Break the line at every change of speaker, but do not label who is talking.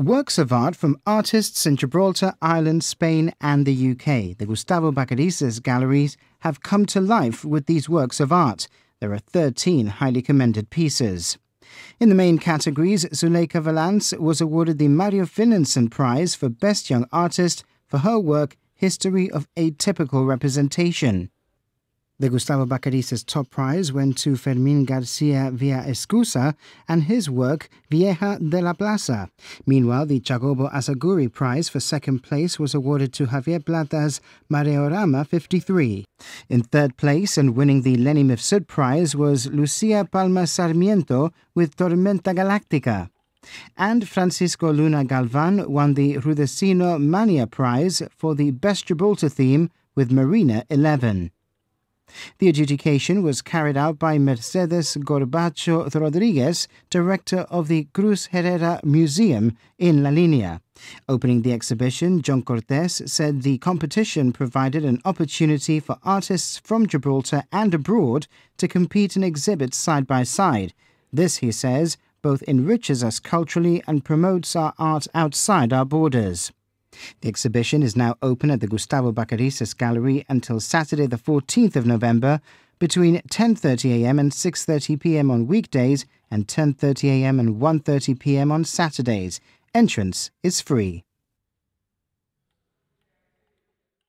Works of art from artists in Gibraltar, Ireland, Spain, and the UK. The Gustavo Bacarisas galleries have come to life with these works of art. There are 13 highly commended pieces. In the main categories, Zulaika Vallance was awarded the Mario Finlayson Prize for Best Young Artist for her work History of Atypical Representation. The Gustavo Bacarisas top prize went to Fermin Garcia Villaescusa and his work Vieja de la Plaza. Meanwhile, the Jacobo Azagury prize for second place was awarded to Javier Plata's Mareorama 53. In third place and winning the Leni Mifsud prize was Lucia Palma Sarmiento with Tormenta Galactica. And Francisco Luna Galvan won the Rudesindo Mannia Prize for the Best Gibraltar theme with Marina 11. The adjudication was carried out by Mercedes Gorbacho Rodriguez, director of the Cruz Herrera Museum in La Linea. Opening the exhibition, John Cortes said the competition provided an opportunity for artists from Gibraltar and abroad to compete and exhibit side by side. This, he says, both enriches us culturally and promotes our art outside our borders. The exhibition is now open at the Gustavo Bacarisas Gallery until Saturday the 14th of November between 10.30am and 6.30pm on weekdays and 10.30am and 1.30pm on Saturdays. Entrance is free.